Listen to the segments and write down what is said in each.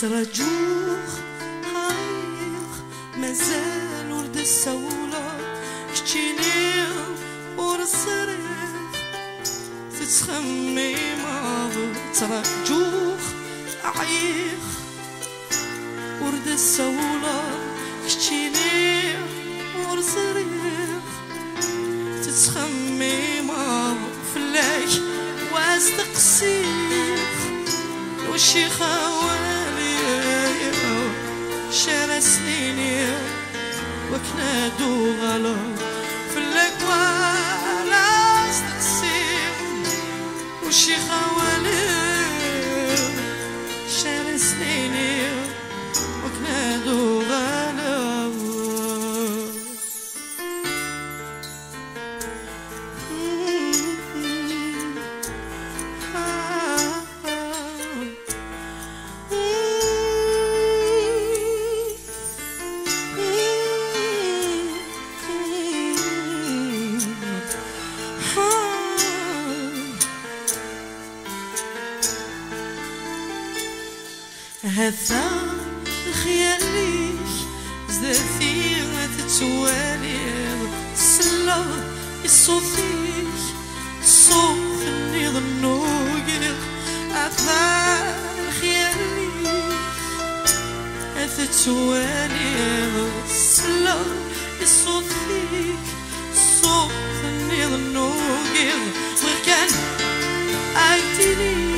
ترجوخ هايخ مازال ورد السولة. كتشيني ورصريخ تتخمي ماضي ترجوخ عيخ ورد السولة. كتشيني ورصريخ تتخمي ماضي فلاك واستقسيخ وشي وكنادو غلا هذا خيالي زدتي تتوالي سلا الصوفيك صوف اللي ظنوك هذا خيالي تتوالي سلا الصوفيك صوف اللي ظنوك وكان عايتني زدت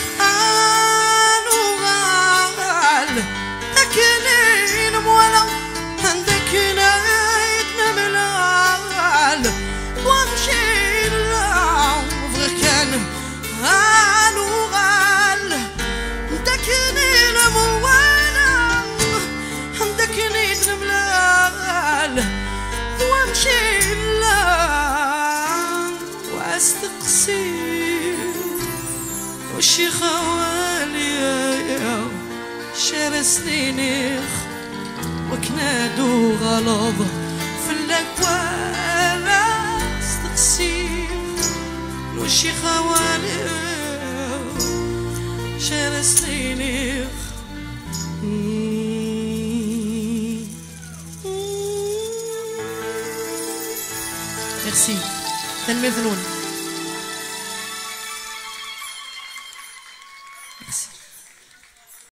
وشي خوالي شار سنينيخ وكنادو غلظ في الاكوان استقسيم وشي خوالي شار سنينيخ ميرسي تنمير فنون